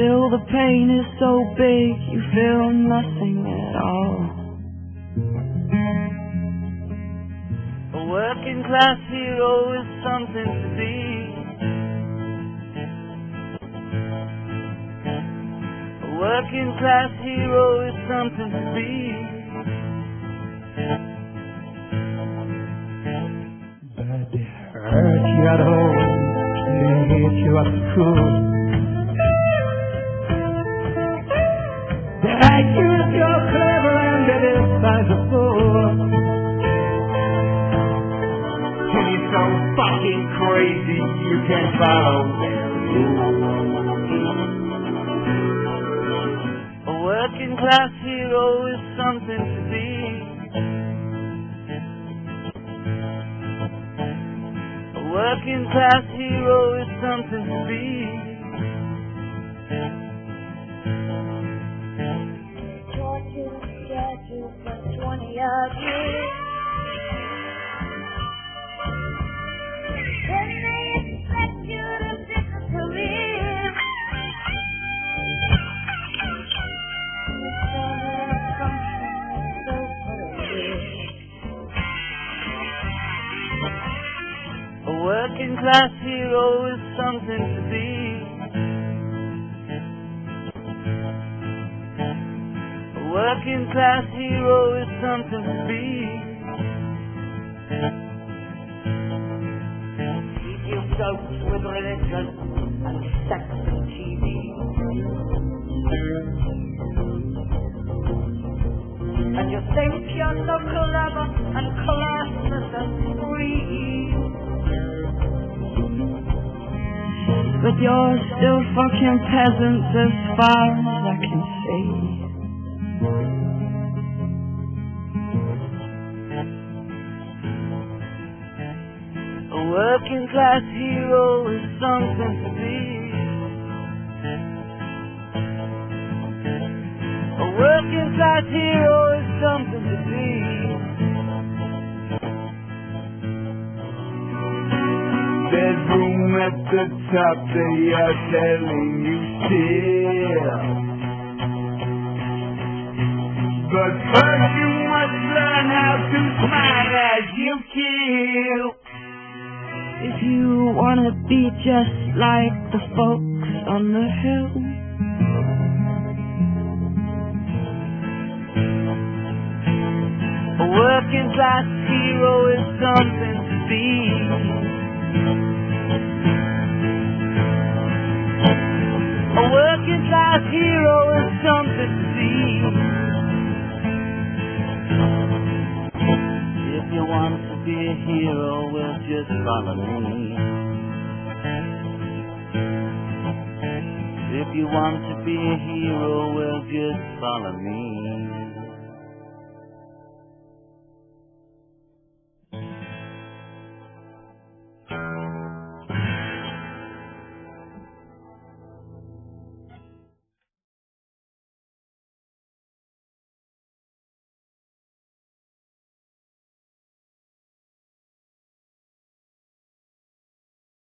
Till the pain is so big you feel nothing at all. Working class hero is something to be. A working class hero is something to be. But you at home, hate you at school. You can't follow. A working class hero is something to be. A working class hero is something to be. Taught you, for 20 odd years. A working class hero is something to be. A working class hero is something to be. Keep you soaked with religion and sex and TV. And you think you're so clever and classless and free. But you're still fucking peasants as far as I can see. A working class hero is something to be. A working class hero is something to be. At the top, they are telling you still. But first you must learn how to smile as you kill. If you wanna be just like the folks on the hill. A working class hero is something to be. Be a hero, well, just follow me. If you want to be a hero, well, just follow me.